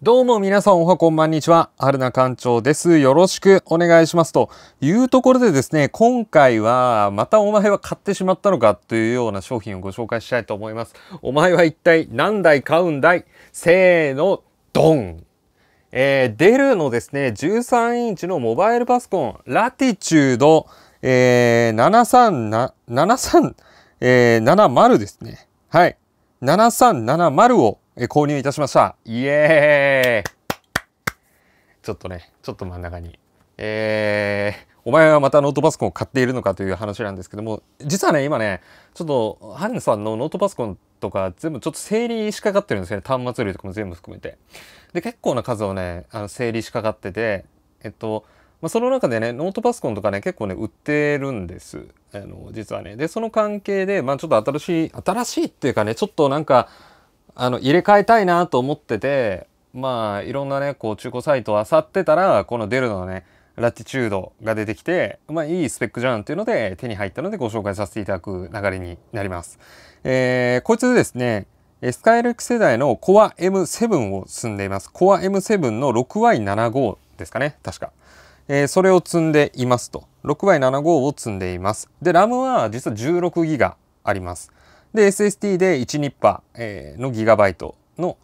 どうも皆さんおはこんばんにちは。春名館長です。よろしくお願いします。というところでですね、今回はまたお前は買ってしまったのかというような商品をご紹介したいと思います。お前は一体何台買うんだい？せーの、ドンえー、デルのですね、13インチのモバイルパソコン、ラティチュード、えー、73、73、えー、70ですね。はい。7370をえ購入いたしました。イエーイちょっとね、ちょっと真ん中に。えー、お前はまたノートパソコンを買っているのかという話なんですけども、実はね、今ね、ちょっと、ハンさんのノートパソコンとか全部ちょっと整理しかかってるんですよね。端末類とかも全部含めて。で、結構な数をね、あの整理しかかってて、えっと、まあ、その中でね、ノートパソコンとかね、結構ね、売ってるんです。あの、実はね。で、その関係で、まあちょっと新しい、新しいっていうかね、ちょっとなんか、あの入れ替えたいなと思っててまあいろんなねこう中古サイトを漁ってたらこのデルのねラティチュードが出てきてまあいいスペックじゃんっていうので手に入ったのでご紹介させていただく流れになります。えー、こいつですねスカイル X 世代の Core M7 を積んでいます。Core M7 の 6Y75 ですかね確か。えー、それを積んでいますと。6Y75 を積んでいます。で、RAM は実は 16GB あります。で、SSD で1ニッパー、えー、のギガバイトの、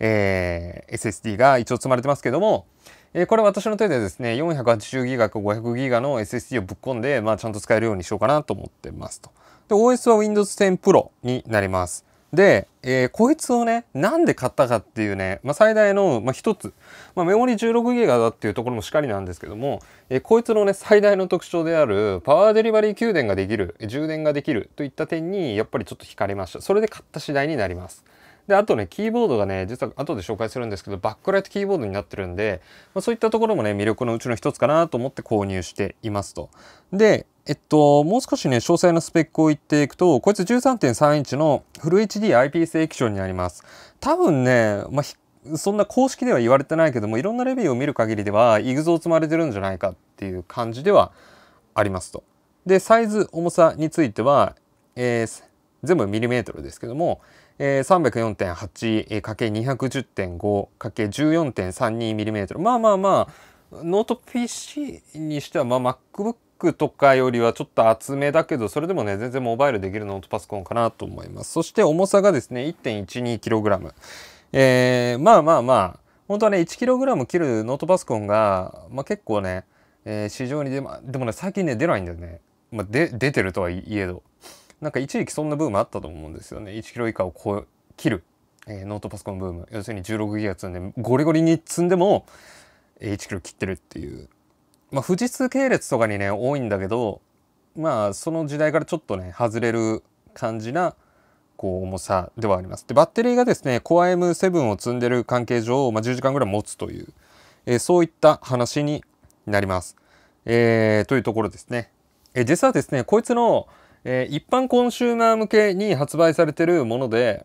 えー、SSD が一応積まれてますけども、えー、これ私の手でですね、480ギガか500ギガの SSD をぶっ込んで、まあ、ちゃんと使えるようにしようかなと思ってますと。で、OS は Windows 10 Pro になります。で、えー、こいつをね、なんで買ったかっていうね、まあ、最大の、まあ、一つ、まあ、メモリ 16GB だっていうところもしかりなんですけども、えー、こいつのね、最大の特徴である、パワーデリバリー給電ができる、充電ができるといった点に、やっぱりちょっと惹かれました。それで買った次第になります。で、あとね、キーボードがね、実は後で紹介するんですけど、バックライトキーボードになってるんで、まあ、そういったところもね、魅力のうちの一つかなと思って購入していますと。で、えっと、もう少しね、詳細なスペックを言っていくと、こいつ13.3インチのフル HD IPS 液晶になります。多分ね、まあ、そんな公式では言われてないけども、いろんなレビューを見る限りでは、イグゾを積まれてるんじゃないかっていう感じではありますと。で、サイズ、重さについては、えー、全部ミリメートルですけども、えー、304.8×210.5×14.32mm まあまあまあノート PC にしては、まあ、MacBook とかよりはちょっと厚めだけどそれでもね全然モバイルできるノートパソコンかなと思います。そして重さがですね 1.12kg えー、まあまあまあ本当はね 1kg 切るノートパソコンが、まあ、結構ね、えー、市場に出、ま、でもね最近ね出ないんだよね、まあ、で出てるとはいえど。なんか一時期そんなブームあったと思うんですよね1キロ以下をこう切る、えー、ノートパソコンブーム要するに16ギガ積んでゴリゴリに積んでも1キロ切ってるっていうまあ富士通系列とかにね多いんだけどまあその時代からちょっとね外れる感じなこう重さではあります。でバッテリーがですね Core M7 を積んでる関係上、まあ、10時間ぐらい持つという、えー、そういった話になります。えー、というところですね。えー、実はですねこいつのえー、一般コンシューマー向けに発売されてるもので、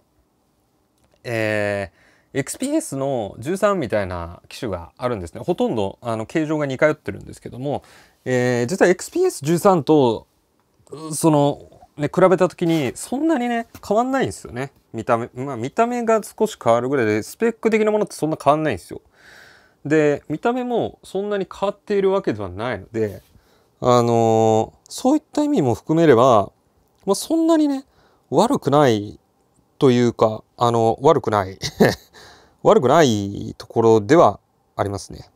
えー、XPS の13みたいな機種があるんですね。ほとんどあの形状が似通ってるんですけども、えー、実は XPS13 とその、ね、比べた時にそんなにね変わんないんですよね。見た目、まあ見た目が少し変わるぐらいでスペック的なものってそんな変わんないんですよ。で見た目もそんなに変わっているわけではないのであのー、そういった意味も含めれば、まあ、そんなにね、悪くないというか、あの、悪くない 悪くないところではありますね。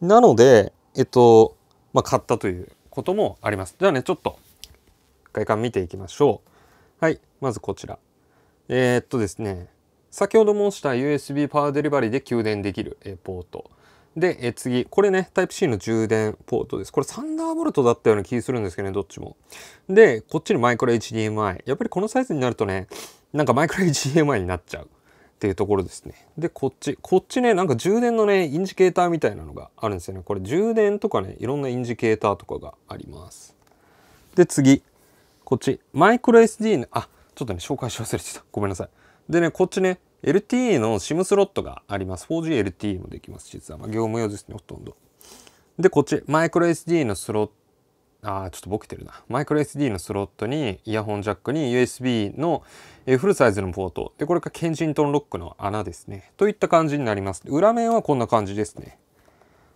なので、えっと、まあ、買ったということもあります。じゃあね、ちょっと外観見ていきましょう。はい、まずこちら。えー、っとですね、先ほど申した USB パワーデリバリーで給電できるポート。で、え次、これね、Type-C の充電ポートです。これサンダーボルトだったような気するんですけどね、どっちも。で、こっちにマイクロ HDMI。やっぱりこのサイズになるとね、なんかマイクロ HDMI になっちゃうっていうところですね。で、こっち。こっちね、なんか充電のね、インジケーターみたいなのがあるんですよね。これ充電とかね、いろんなインジケーターとかがあります。で、次。こっち。マイクロ SD の、あ、ちょっとね、紹介し忘れてた。ごめんなさい。でね、こっちね、LTE の SIM スロットがあります。4GLTE もできます、実は。まあ、業務用ですね、ほとんど。で、こっち、マイクロ SD のスロット、あちょっとボケてるな。マイクロ SD のスロットにイヤホンジャックに USB のえフルサイズのポート。で、これがケンジントンロックの穴ですね。といった感じになります。裏面はこんな感じですね。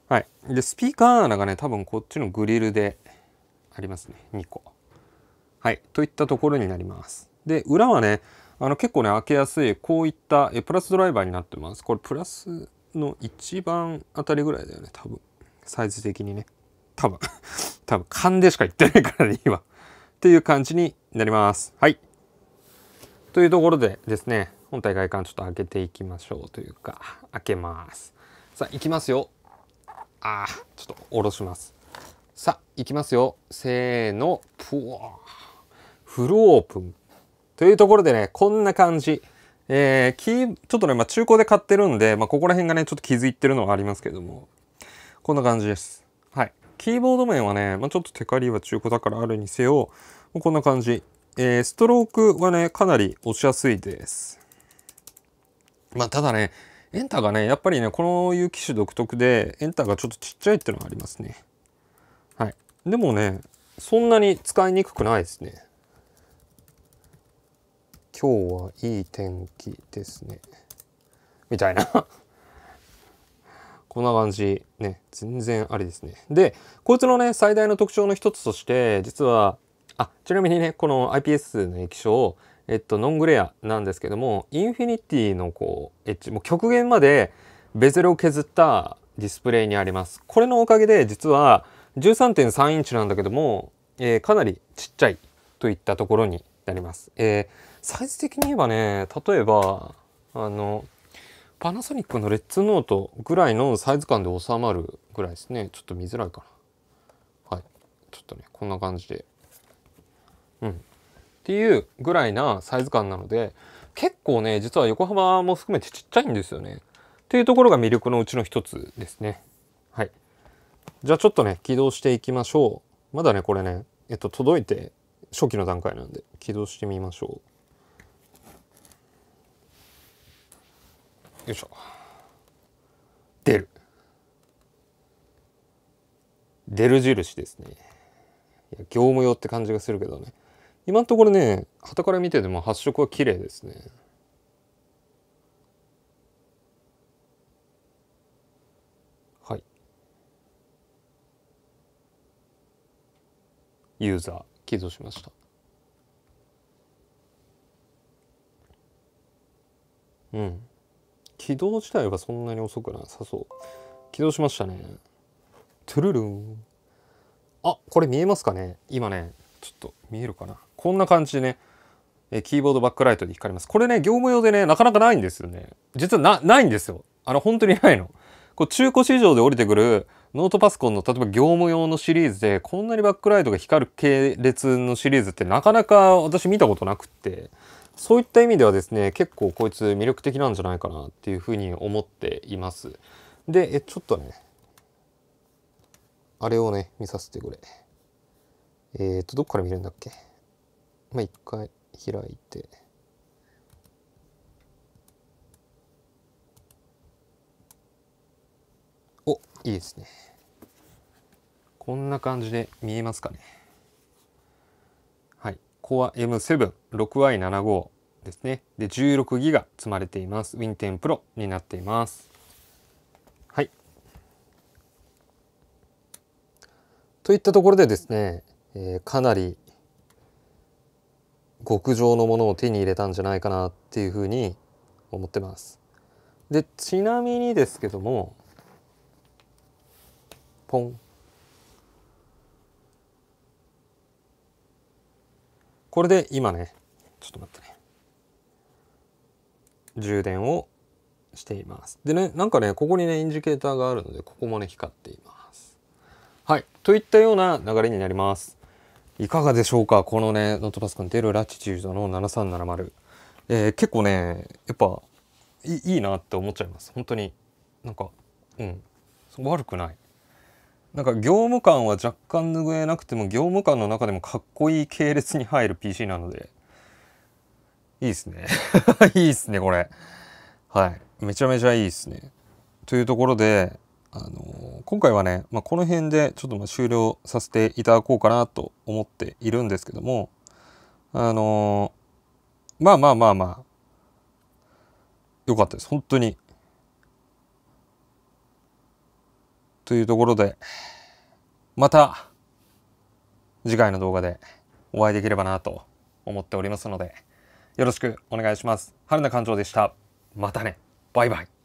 はい。で、スピーカー穴がね、多分こっちのグリルでありますね。2個。はい。といったところになります。で、裏はね、あの結構ね、開けやすい、こういったえプラスドライバーになってます。これプラスの一番あたりぐらいだよね、多分。サイズ的にね。多分。多分、勘でしか言ってないからね、今。っていう感じになります。はい。というところでですね、本体外観ちょっと開けていきましょうというか、開けます。さあ、いきますよ。あー、ちょっと下ろします。さあ、いきますよ。せーの、ぷわー。フルオープン。というところでね、こんな感じ。えー、キー、ちょっとね、まあ中古で買ってるんで、まあここら辺がね、ちょっと気づいてるのはありますけども、こんな感じです。はい。キーボード面はね、まあ、ちょっとテカリは中古だからあるにせよ、こんな感じ。えー、ストロークはね、かなり押しやすいです。まあただね、エンターがね、やっぱりね、このいう機種独特で、エンターがちょっとちっちゃいっていうのがありますね。はい。でもね、そんなに使いにくくないですね。今日はいい天気ですね。みたいな。こんな感じ。ね、全然ありですね。で、こいつのね、最大の特徴の一つとして、実は、あ、ちなみにね、この IPS の液晶、えっと、ノングレアなんですけども、インフィニティのこう、エッジ、もう極限までベゼルを削ったディスプレイにあります。これのおかげで、実は13.3インチなんだけども、えーかなりちっちゃいといったところになります。えーサイズ的に言えばね、例えば、あの、パナソニックのレッツノートぐらいのサイズ感で収まるぐらいですね。ちょっと見づらいかな。はい。ちょっとね、こんな感じで。うん。っていうぐらいなサイズ感なので、結構ね、実は横幅も含めてちっちゃいんですよね。っていうところが魅力のうちの一つですね。はい。じゃあちょっとね、起動していきましょう。まだね、これね、えっと、届いて初期の段階なんで、起動してみましょう。よいしょ。出る。出る印ですね。いや業務用って感じがするけどね。今のところね、旗から見てても発色は綺麗ですね。はい。ユーザー起動しました。うん。起動自体はそんなに遅くなさそう。起動しましたね。トゥルルン。あ、これ見えますかね？今ね、ちょっと見えるかな？こんな感じでね、えキーボードバックライトで光ります。これね、業務用でね、なかなかないんですよね。実はな、いんですよ。あの、本当にないの。こう中古市場で降りてくるノートパソコンの例えば業務用のシリーズでこんなにバックライトが光る系列のシリーズってなかなか私見たことなくってそういった意味ではですね結構こいつ魅力的なんじゃないかなっていうふうに思っています。でえちょっとねあれをね見させてくれ。えーとどっから見るんだっけ？まあ一回開いて。おいいですね。こんな感じで見えますかね？はい。Core M7-6i75 ですね。で16ギガ積まれています。Win10 Pro になっています。はい。といったところでですね、えーかなり極上のものを手に入れたんじゃないかなっていうふうに思ってます。でちなみにですけどもポン。これで今ねちょっと待ってね。充電をしています。でねなんかねここにねインジケーターがあるのでここもね光っています。はい。といったような流れになります。いかがでしょうか？このねノートパソコンデルラチチュードの7370、えー結構ねやっぱいいいなって思っちゃいます。本当に。なんかうん。悪くない。なんか業務感は若干拭えなくても業務感の中でもかっこいい系列に入る PC なのでいいですね。いいですねこれ。はい。めちゃめちゃいいですね。というところであの今回はね、まあ、この辺でちょっとま終了させていただこうかなと思っているんですけどもあの、まあまあまあまあよかったです。本当に。というところでまた次回の動画でお会いできればなと思っておりますので。よろしくお願いします。春菜館長でした。またね。バイバイ。